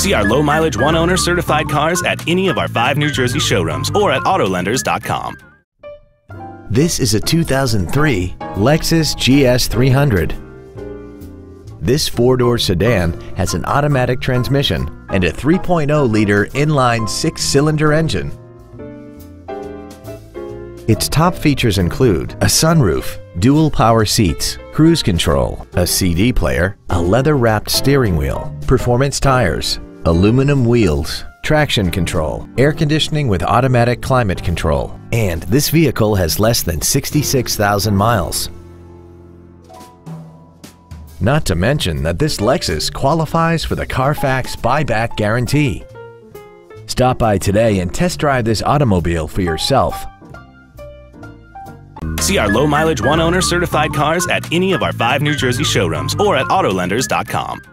See our low mileage one owner certified cars at any of our five New Jersey showrooms or at Autolenders.com. This is a 2003 Lexus GS 300. This four-door sedan has an automatic transmission and a 3.0-liter inline six-cylinder engine. Its top features include a sunroof, dual power seats, cruise control, a CD player, a leather-wrapped steering wheel, performance tires, aluminum wheels, traction control, air conditioning with automatic climate control, and this vehicle has less than 66,000 miles. Not to mention that this Lexus qualifies for the Carfax buyback guarantee. Stop by today and test drive this automobile for yourself. See our low mileage one owner certified cars at any of our five New Jersey showrooms or at Autolenders.com.